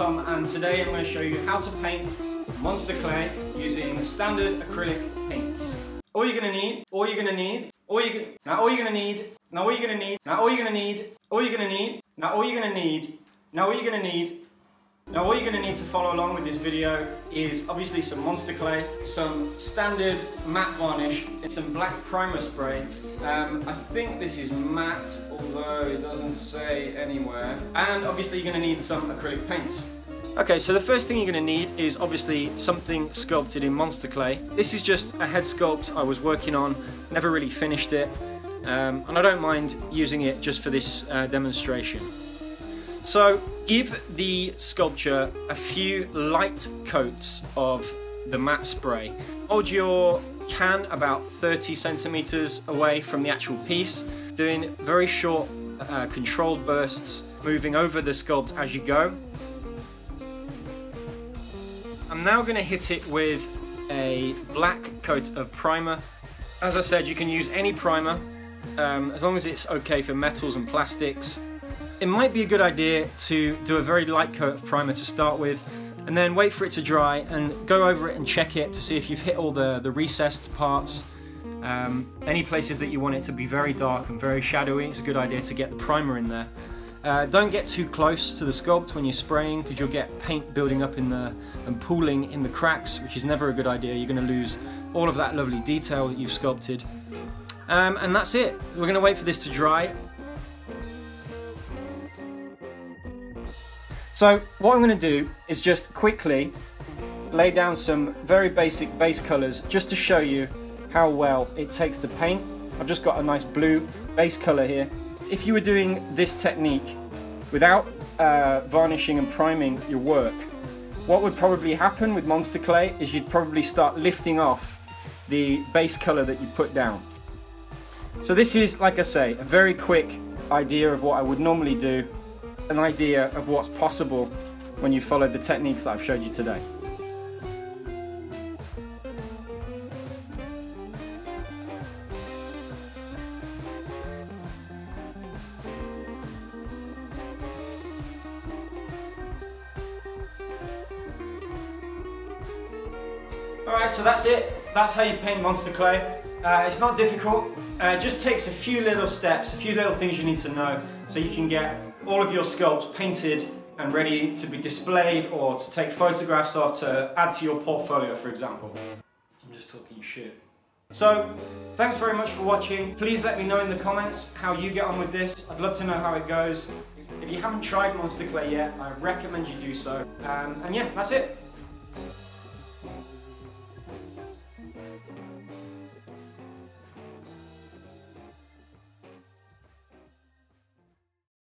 show you how to paint monster clay using standard acrylic paints. All you're gonna need, all you're gonna need, all you now all you're gonna need, now all you're gonna need, now all you're gonna need, all you're gonna need, now all you're gonna need, now all you're gonna need, now all you're going to need to follow along with this video is obviously some monster clay, some standard matte varnish, and some black primer spray. Um, I think this is matte, although it doesn't say anywhere. And obviously you're going to need some acrylic paints. Okay, so the first thing you're going to need is obviously something sculpted in monster clay. This is just a head sculpt I was working on, never really finished it, um, and I don't mind using it just for this uh, demonstration. So give the sculpture a few light coats of the matte spray. Hold your can about 30 centimeters away from the actual piece, doing very short uh, controlled bursts, moving over the sculpt as you go. I'm now going to hit it with a black coat of primer. As I said, you can use any primer, um, as long as it's okay for metals and plastics it might be a good idea to do a very light coat of primer to start with and then wait for it to dry and go over it and check it to see if you've hit all the, the recessed parts. Um, any places that you want it to be very dark and very shadowy, it's a good idea to get the primer in there. Uh, don't get too close to the sculpt when you're spraying because you'll get paint building up in the and pooling in the cracks, which is never a good idea. You're going to lose all of that lovely detail that you've sculpted. Um, and that's it. We're going to wait for this to dry So what I'm going to do is just quickly lay down some very basic base colours just to show you how well it takes the paint. I've just got a nice blue base colour here. If you were doing this technique without uh, varnishing and priming your work, what would probably happen with Monster Clay is you'd probably start lifting off the base colour that you put down. So this is, like I say, a very quick idea of what I would normally do an idea of what's possible when you follow the techniques that I've showed you today. Alright, so that's it. That's how you paint monster clay. Uh, it's not difficult. Uh, it just takes a few little steps, a few little things you need to know so you can get all of your sculpts painted and ready to be displayed or to take photographs of to add to your portfolio, for example. I'm just talking shit. So, thanks very much for watching. Please let me know in the comments how you get on with this. I'd love to know how it goes. If you haven't tried Monster Clay yet, I recommend you do so. Um, and yeah, that's it.